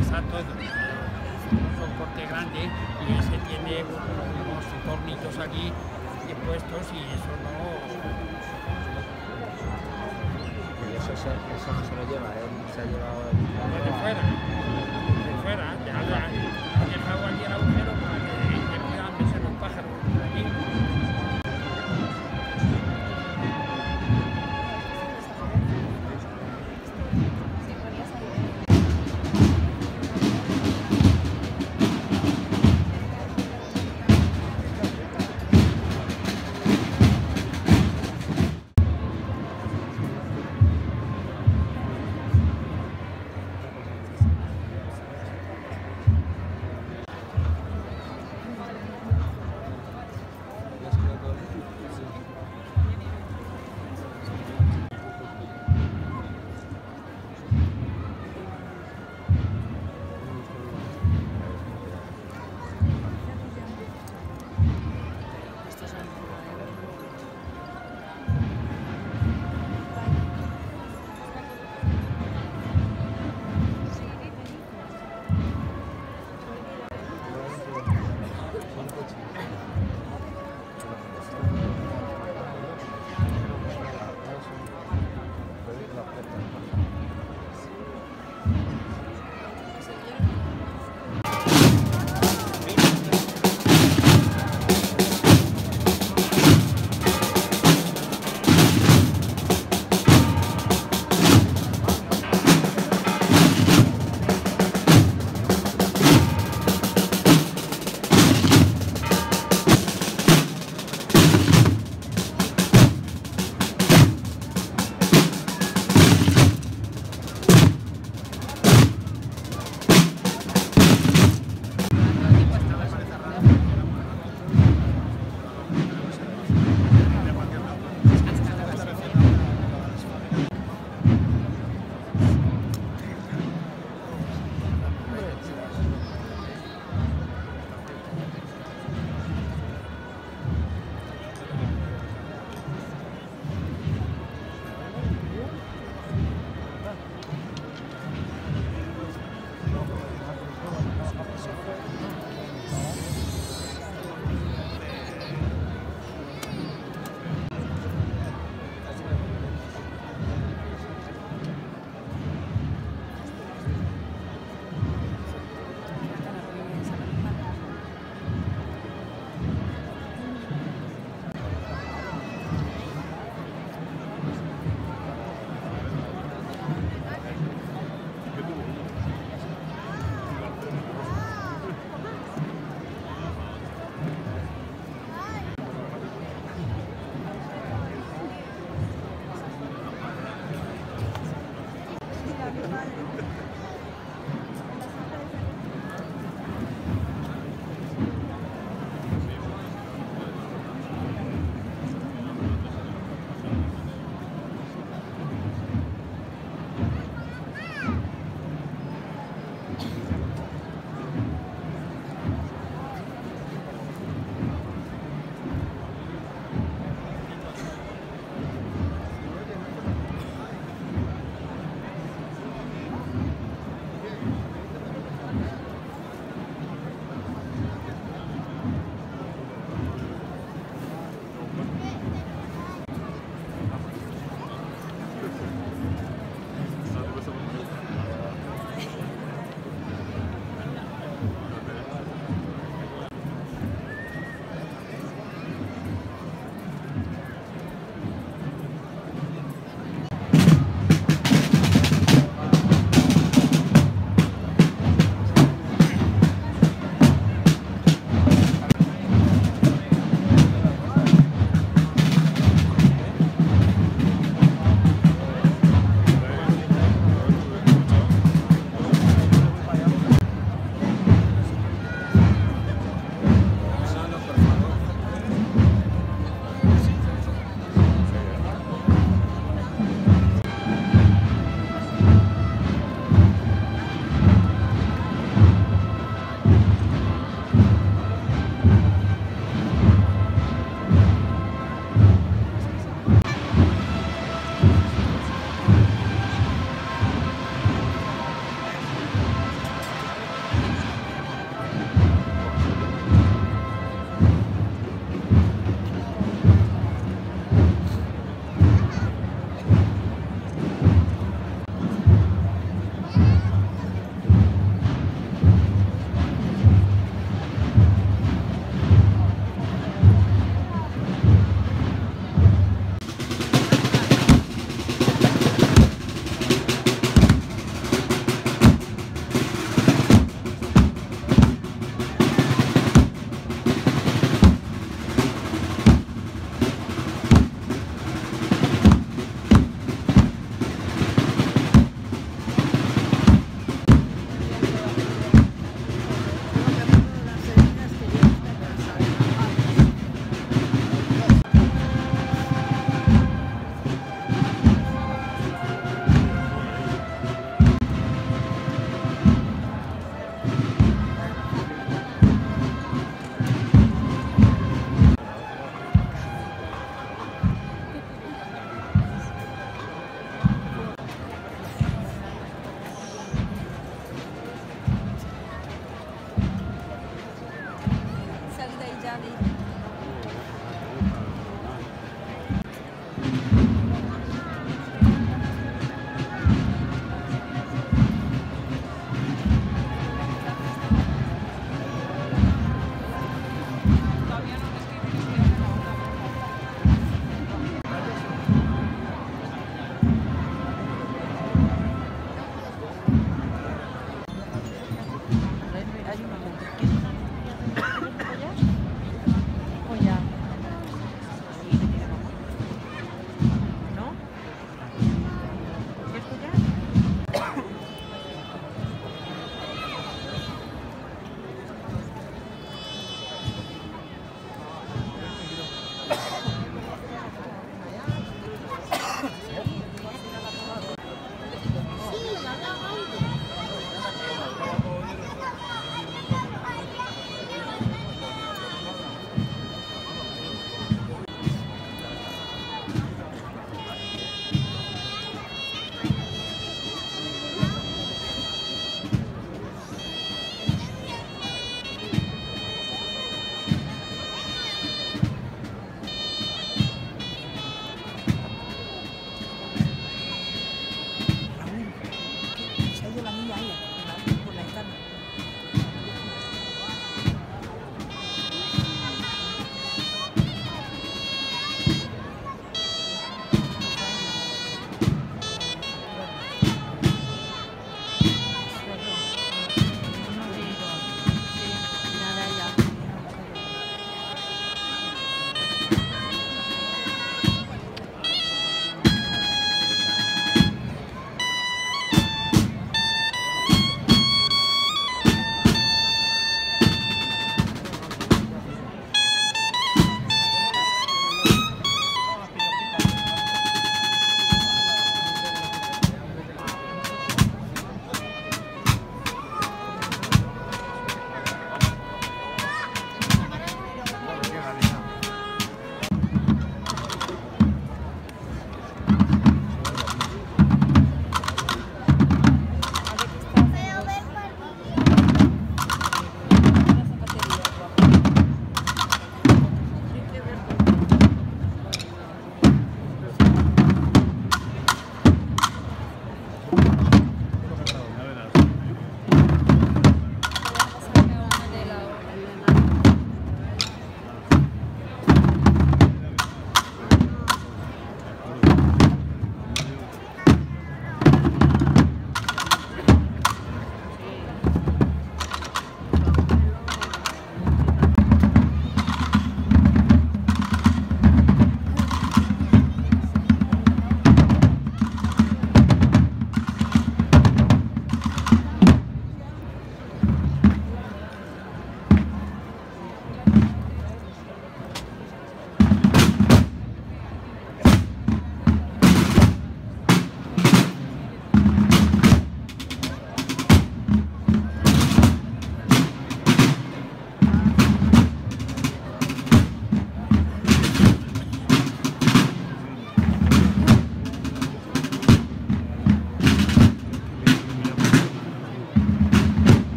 está todo. un corte grande y ese tiene unos tornillos aquí puestos y eso no... Y eso, eso, no se lo lleva, ¿eh? él se ha llevado... De fuera, de fuera, ya ha